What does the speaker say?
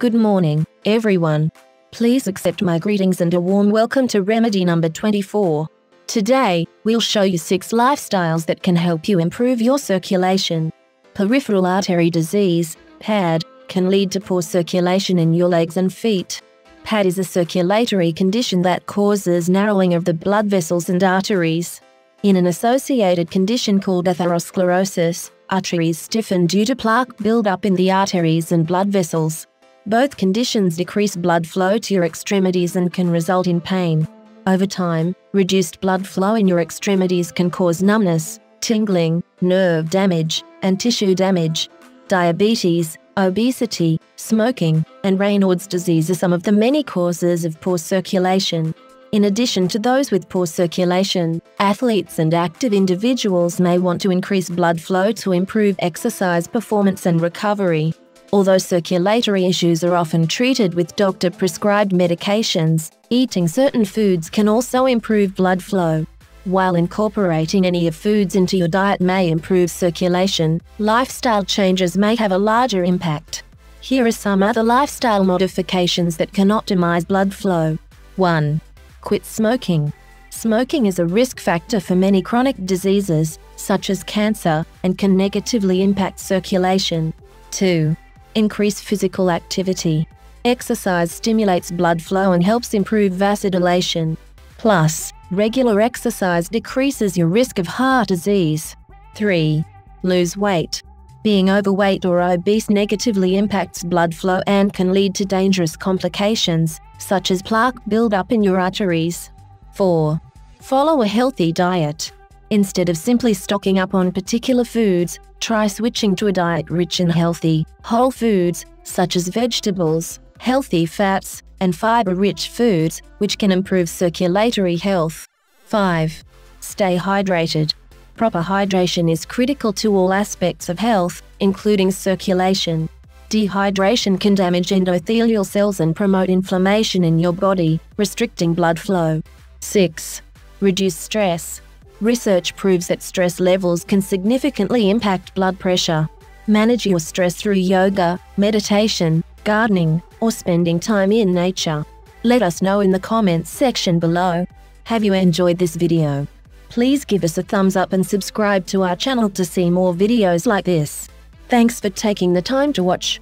Good morning, everyone. Please accept my greetings and a warm welcome to remedy number 24. Today, we'll show you six lifestyles that can help you improve your circulation. Peripheral artery disease, PAD, can lead to poor circulation in your legs and feet. PAD is a circulatory condition that causes narrowing of the blood vessels and arteries. In an associated condition called atherosclerosis, arteries stiffen due to plaque buildup in the arteries and blood vessels. Both conditions decrease blood flow to your extremities and can result in pain. Over time, reduced blood flow in your extremities can cause numbness, tingling, nerve damage, and tissue damage. Diabetes, obesity, smoking, and Raynaud's disease are some of the many causes of poor circulation. In addition to those with poor circulation, athletes and active individuals may want to increase blood flow to improve exercise performance and recovery. Although circulatory issues are often treated with doctor prescribed medications, eating certain foods can also improve blood flow. While incorporating any of foods into your diet may improve circulation, lifestyle changes may have a larger impact. Here are some other lifestyle modifications that can optimize blood flow. 1. Quit smoking. Smoking is a risk factor for many chronic diseases, such as cancer, and can negatively impact circulation. 2. Increase physical activity. Exercise stimulates blood flow and helps improve vasodilation. Plus, regular exercise decreases your risk of heart disease. 3. Lose weight. Being overweight or obese negatively impacts blood flow and can lead to dangerous complications, such as plaque buildup in your arteries. 4. Follow a healthy diet. Instead of simply stocking up on particular foods, try switching to a diet rich in healthy, whole foods, such as vegetables, healthy fats, and fiber rich foods, which can improve circulatory health. 5. Stay hydrated. Proper hydration is critical to all aspects of health, including circulation. Dehydration can damage endothelial cells and promote inflammation in your body, restricting blood flow. 6. Reduce stress. Research proves that stress levels can significantly impact blood pressure. Manage your stress through yoga, meditation, gardening, or spending time in nature. Let us know in the comments section below. Have you enjoyed this video? Please give us a thumbs up and subscribe to our channel to see more videos like this. Thanks for taking the time to watch.